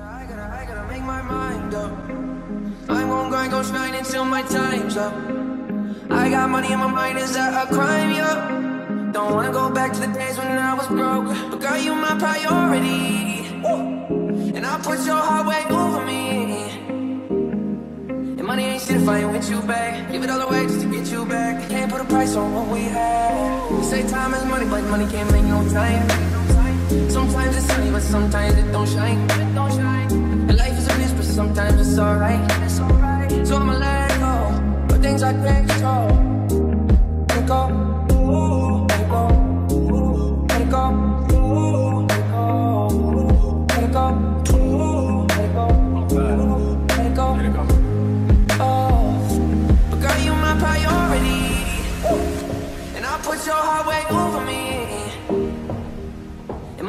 I gotta, I gotta make my mind up. I'm gonna grind, go shine until my time's up. I got money in my mind, is that a crime? Yeah. Don't wanna go back to the days when I was broke. But girl, you my priority. And I put your heart way over me. And money ain't shit if I ain't with you back. Give it all away just to get you back. Can't put a price on what we had. You say time is money, but money can't make no time. Sometimes it's sunny, but sometimes it don't shine. And life is a bitch, but sometimes it's alright. So I'ma let go of things I can't control. Let it go. Let it go. Let it go. Let it go. Let it go. Let it go. Let it go. Let it go. Oh, but girl, you my priority, and I put your heart way over me.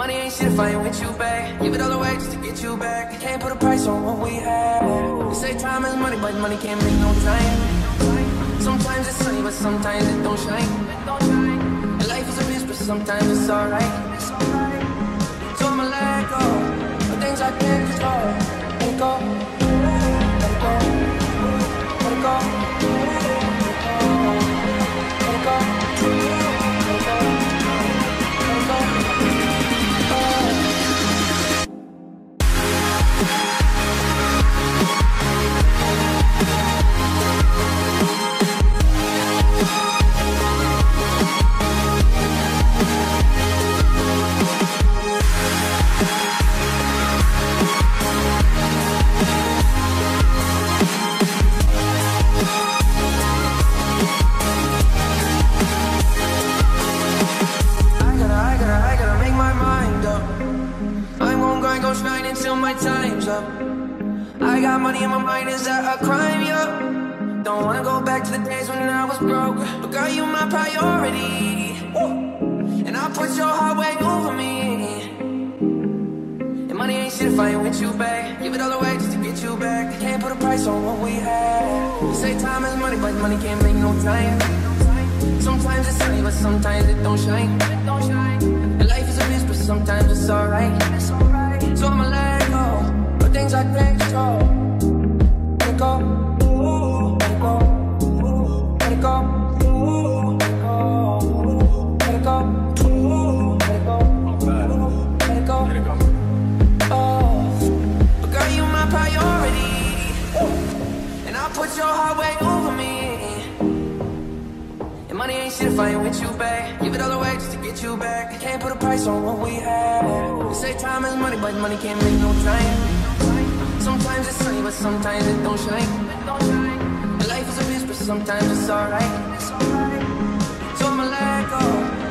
Money ain't shit if I ain't with you back. Give it all away just to get you back. Can't put a price on what we had. They say time is money, but money can't make no time. Sometimes it's sunny, but sometimes it don't shine. And life is a bitch, but sometimes it's alright. So I'ma let go until my time's up. I got money in my mind, is that a crime? Yeah. Don't wanna go back to the days when I was broke. But girl, you my priority. And I put your heart way over me. And money ain't shit if I ain't with you back. Give it all away just to get you back. Can't put a price on what we had. You say time is money, but money can't make no time. Sometimes it's sunny, but sometimes it don't shine. And life is a bitch, but sometimes it's alright so I'ma let go. But things I can't control. Let it go. Let it go. Let it go. Let it go. Let it go. Let it go. Let it go. Oh, but girl, you my priority, and I put your heart way over me. Money ain't shit if I ain't with you back. Give it all away just to get you back. Can't put a price on what we had. They say time is money, but money can't make no time. Sometimes it's sunny, but sometimes it don't shine. Life is a bitch, but sometimes it's alright. So I'ma let go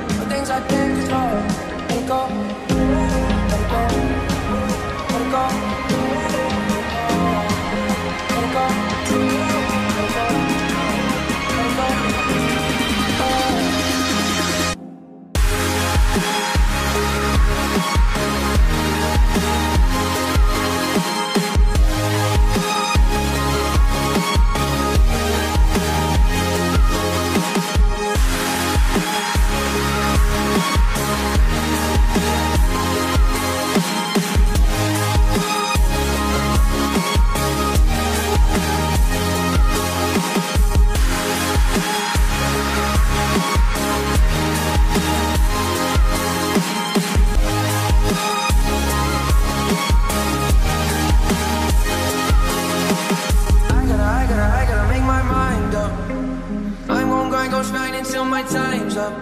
gonna grind, go shine until my time's up.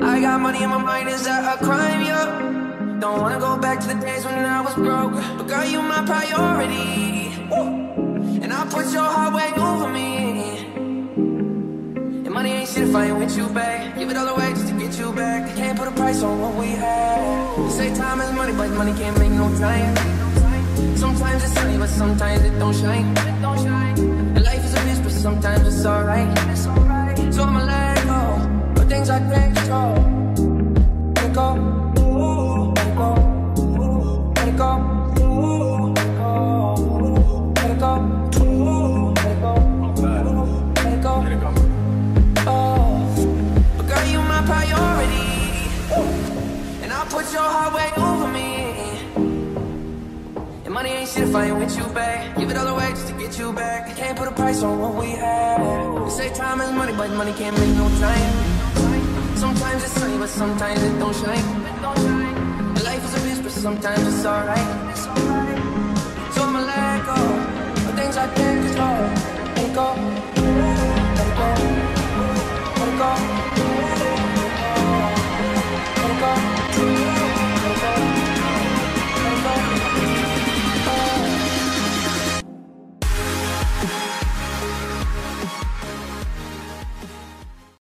I got money in my mind, is that a crime? Yeah. Don't wanna go back to the days when I was broke. But girl, you my priority. And I put your heart way over me. And money ain't shit if I ain't with you back. Give it all away just to get you back. Can't put a price on what we had. You say time is money, but money can't make no time. Sometimes it's sunny, but sometimes it don't shine. And life is a bitch, but sometimes it's alright. So I'ma let go of things I can't. Let it go. Let it go. Let it go. Let it go. Let it ain't shit if I ain't with you, babe. Give it all away just to get you back. Can't put a price on what we. They say time is money, but money can't make no time. Sometimes it's sunny, but sometimes it don't shine. Life is a bitch, but sometimes it's alright. So I'ma let go of things I can't control. Let go.